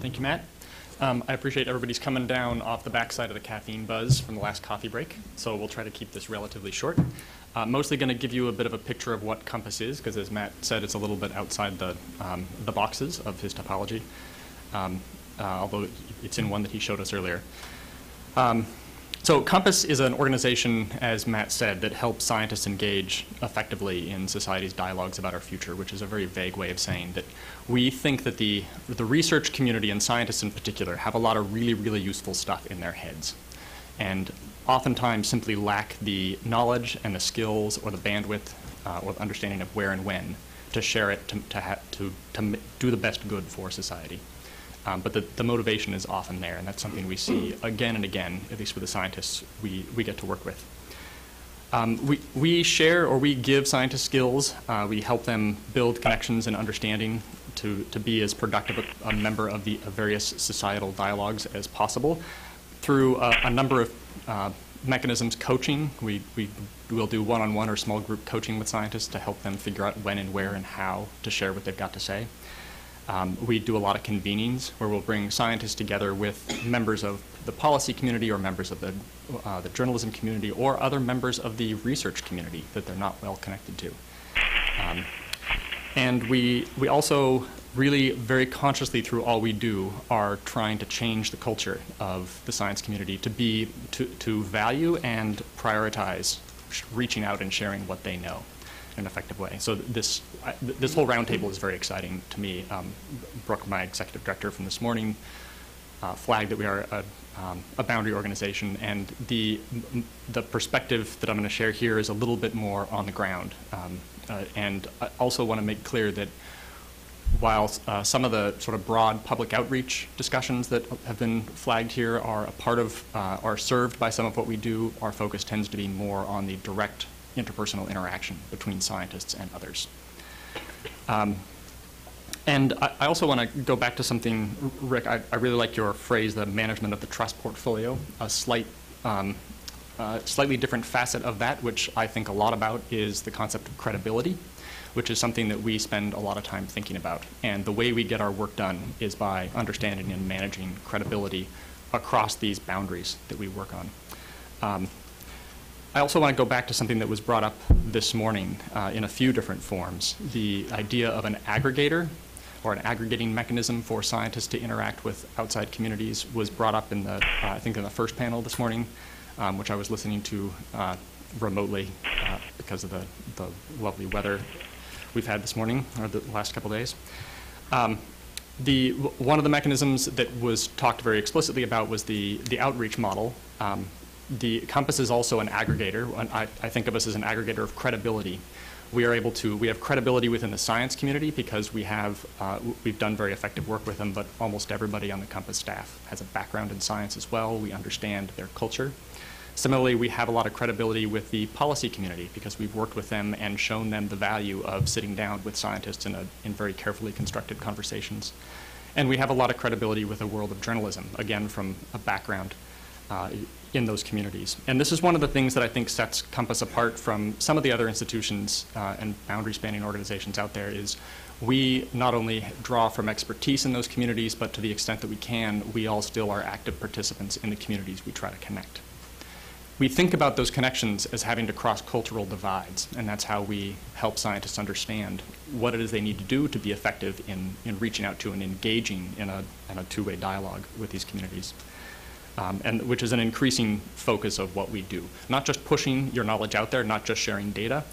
Thank you, Matt. Um, I appreciate everybody's coming down off the backside of the caffeine buzz from the last coffee break, so we'll try to keep this relatively short. Uh, mostly going to give you a bit of a picture of what Compass is, because as Matt said, it's a little bit outside the, um, the boxes of his topology, um, uh, although it's in one that he showed us earlier. So Compass is an organization, as Matt said, that helps scientists engage effectively in society's dialogues about our future, which is a very vague way of saying that we think that the, the research community and scientists in particular have a lot of really, really useful stuff in their heads. And oftentimes simply lack the knowledge and the skills or the bandwidth uh, or the understanding of where and when to share it to, to, to, to do the best good for society. Um, but the, the motivation is often there, and that's something we see again and again, at least with the scientists we, we get to work with. Um, we, we share or we give scientists skills. Uh, we help them build connections and understanding to, to be as productive a, a member of the of various societal dialogues as possible through a, a number of uh, mechanisms. Coaching, we, we will do one-on-one -on -one or small group coaching with scientists to help them figure out when and where and how to share what they've got to say. Um, we do a lot of convenings where we'll bring scientists together with members of the policy community or members of the, uh, the journalism community or other members of the research community that they're not well connected to. Um, and we, we also really very consciously through all we do are trying to change the culture of the science community to be, to, to value and prioritize reaching out and sharing what they know an effective way. So this, this whole roundtable is very exciting to me. Um, Brooke, my executive director from this morning, uh, flagged that we are a, um, a, boundary organization, and the, the perspective that I'm going to share here is a little bit more on the ground. Um, uh, and I also want to make clear that while uh, some of the sort of broad public outreach discussions that have been flagged here are a part of, uh, are served by some of what we do, our focus tends to be more on the direct interpersonal interaction between scientists and others. Um, and I, I also want to go back to something, Rick, I, I, really like your phrase, the management of the trust portfolio. A slight, um, uh, slightly different facet of that, which I think a lot about, is the concept of credibility, which is something that we spend a lot of time thinking about. And the way we get our work done is by understanding and managing credibility across these boundaries that we work on. Um, I also want to go back to something that was brought up this morning uh, in a few different forms. The idea of an aggregator or an aggregating mechanism for scientists to interact with outside communities was brought up in the, uh, I think in the first panel this morning, um, which I was listening to uh, remotely uh, because of the, the lovely weather we've had this morning or the last couple days. Um, the, one of the mechanisms that was talked very explicitly about was the, the outreach model. Um, the Compass is also an aggregator. I, I, think of us as an aggregator of credibility. We are able to, we have credibility within the science community because we have, uh, we've done very effective work with them, but almost everybody on the Compass staff has a background in science as well. We understand their culture. Similarly, we have a lot of credibility with the policy community because we've worked with them and shown them the value of sitting down with scientists in, a, in very carefully constructed conversations. And we have a lot of credibility with the world of journalism, again, from a background uh, in those communities. And this is one of the things that I think sets Compass apart from some of the other institutions uh, and boundary spanning organizations out there is we not only draw from expertise in those communities, but to the extent that we can, we all still are active participants in the communities we try to connect. We think about those connections as having to cross cultural divides, and that's how we help scientists understand what it is they need to do to be effective in, in reaching out to and engaging in a, in a two-way dialogue with these communities um, and which is an increasing focus of what we do. Not just pushing your knowledge out there, not just sharing data,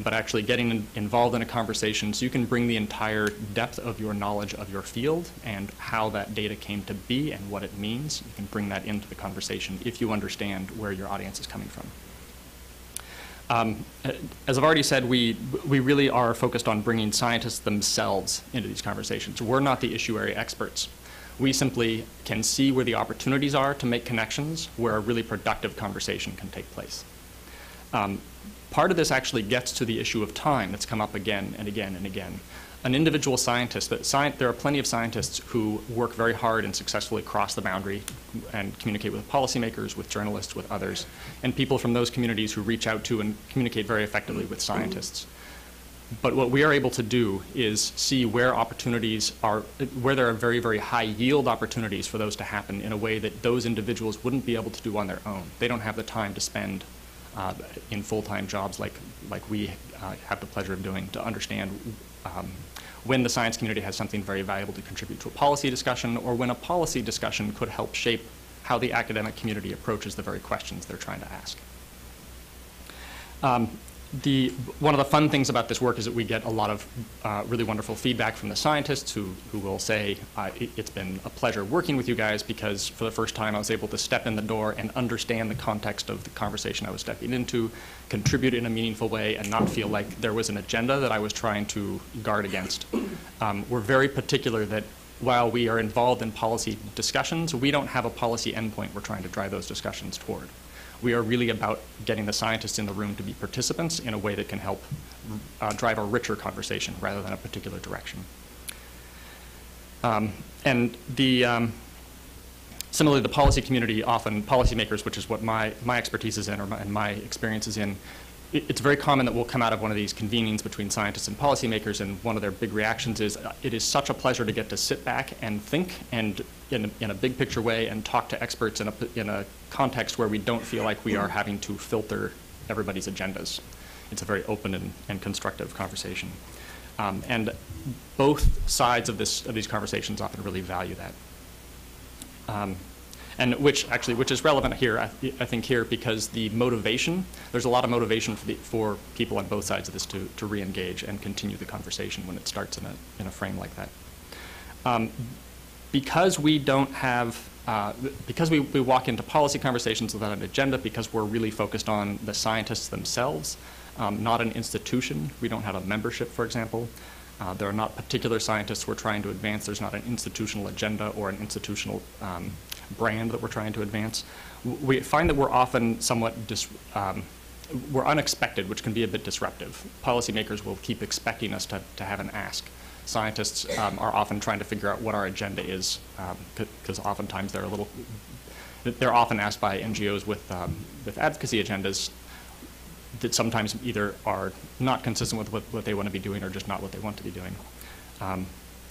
but actually getting in, involved in a conversation so you can bring the entire depth of your knowledge of your field and how that data came to be and what it means. You can bring that into the conversation if you understand where your audience is coming from. Um, as I've already said, we, we really are focused on bringing scientists themselves into these conversations. We're not the issue area experts. We simply can see where the opportunities are to make connections where a really productive conversation can take place. Um, part of this actually gets to the issue of time that's come up again and again and again. An individual scientist, that sci there are plenty of scientists who work very hard and successfully cross the boundary and communicate with policymakers, with journalists, with others, and people from those communities who reach out to and communicate very effectively with scientists. But what we are able to do is see where opportunities are, where there are very, very high yield opportunities for those to happen in a way that those individuals wouldn't be able to do on their own. They don't have the time to spend uh, in full-time jobs like, like we uh, have the pleasure of doing to understand um, when the science community has something very valuable to contribute to a policy discussion or when a policy discussion could help shape how the academic community approaches the very questions they're trying to ask. Um, the, one of the fun things about this work is that we get a lot of uh, really wonderful feedback from the scientists who, who will say, uh, it, has been a pleasure working with you guys because for the first time I was able to step in the door and understand the context of the conversation I was stepping into, contribute in a meaningful way, and not feel like there was an agenda that I was trying to guard against. Um, we're very particular that while we are involved in policy discussions, we don't have a policy endpoint we're trying to drive those discussions toward. We are really about getting the scientists in the room to be participants in a way that can help uh, drive a richer conversation rather than a particular direction. Um, and the, um, similarly, the policy community often, policymakers, which is what my, my expertise is in or my, and my experience is in, it's very common that we'll come out of one of these convenings between scientists and policymakers, and one of their big reactions is, uh, it is such a pleasure to get to sit back and think and in a, in a big picture way and talk to experts in a, in a context where we don't feel like we are having to filter everybody's agendas. It's a very open and, and constructive conversation. Um, and both sides of, this, of these conversations often really value that. Um, and which actually, which is relevant here, I, I, think here, because the motivation, there's a lot of motivation for, the, for people on both sides of this to, to re-engage and continue the conversation when it starts in a, in a frame like that. Um, because we don't have, uh, because we, we walk into policy conversations without an agenda, because we're really focused on the scientists themselves, um, not an institution, we don't have a membership, for example, uh, there are not particular scientists we're trying to advance. There's not an institutional agenda or an institutional um, brand that we're trying to advance. We find that we're often somewhat dis um, we're unexpected, which can be a bit disruptive. Policymakers will keep expecting us to, to have an ask. Scientists um, are often trying to figure out what our agenda is, because um, oftentimes they're a little, they're often asked by NGOs with, um, with advocacy agendas that sometimes either are not consistent with what, what, they want to be doing or just not what they want to be doing.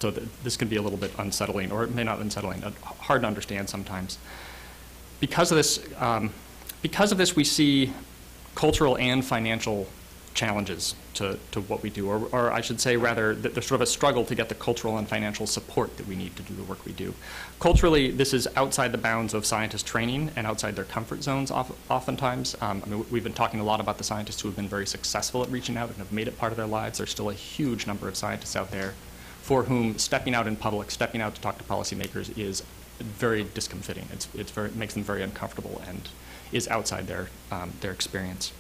So th this can be a little bit unsettling, or it may not unsettling, uh, hard to understand sometimes. Because of this, um, because of this, we see cultural and financial challenges to, to what we do, or, or I should say rather that there's sort of a struggle to get the cultural and financial support that we need to do the work we do. Culturally, this is outside the bounds of scientist training and outside their comfort zones oftentimes. Um, I mean, we've been talking a lot about the scientists who have been very successful at reaching out and have made it part of their lives. There's still a huge number of scientists out there for whom stepping out in public, stepping out to talk to policymakers is very discomfiting. It's, it's very, it makes them very uncomfortable and is outside their, um, their experience.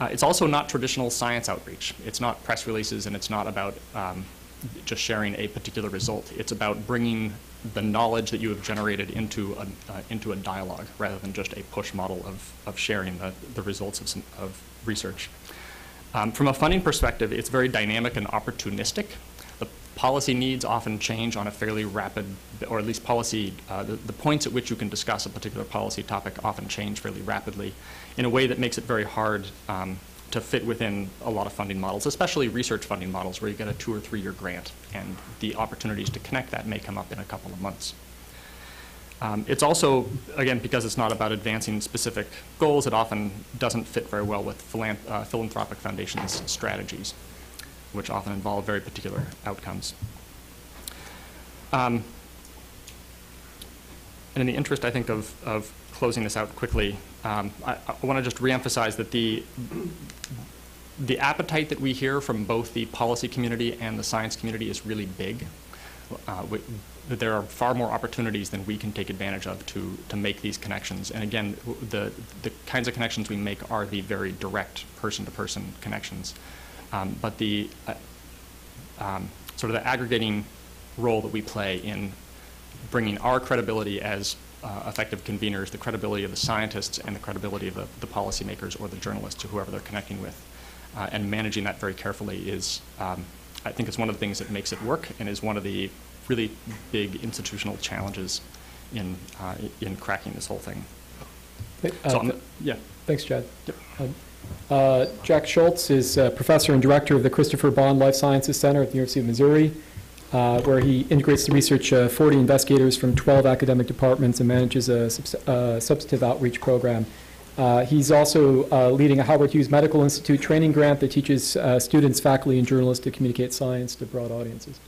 Uh, it's also not traditional science outreach. It's not press releases and it's not about um, just sharing a particular result. It's about bringing the knowledge that you have generated into a, uh, into a dialogue rather than just a push model of, of sharing the, the results of, some, of research. Um, from a funding perspective, it's very dynamic and opportunistic. Policy needs often change on a fairly rapid, or at least policy, uh, the, the points at which you can discuss a particular policy topic often change fairly rapidly in a way that makes it very hard um, to fit within a lot of funding models, especially research funding models where you get a two or three year grant and the opportunities to connect that may come up in a couple of months. Um, it's also, again, because it's not about advancing specific goals, it often doesn't fit very well with uh, philanthropic foundations' strategies, which often involve very particular outcomes. Um, and in the interest, I think, of, of closing this out quickly, um, I, I want to just reemphasize that the the appetite that we hear from both the policy community and the science community is really big. Uh, we, there are far more opportunities than we can take advantage of to, to make these connections. And again, the, the kinds of connections we make are the very direct person-to-person -person connections. Um, but the uh, um, sort of the aggregating role that we play in bringing our credibility as uh, effective conveners, the credibility of the scientists and the credibility of the, the policymakers or the journalists or whoever they're connecting with. Uh, and managing that very carefully is, um, I think it's one of the things that makes it work and is one of the really big institutional challenges in, uh, in cracking this whole thing. Uh, so yeah. Thanks, Chad. Yep. Uh, Jack Schultz is uh, professor and director of the Christopher Bond Life Sciences Center at the University of Missouri, uh, where he integrates the research of 40 investigators from 12 academic departments and manages a uh, substantive outreach program. He's also leading a Howard Hughes Medical Institute training grant that teaches students, faculty, and journalists to communicate science to broad audiences.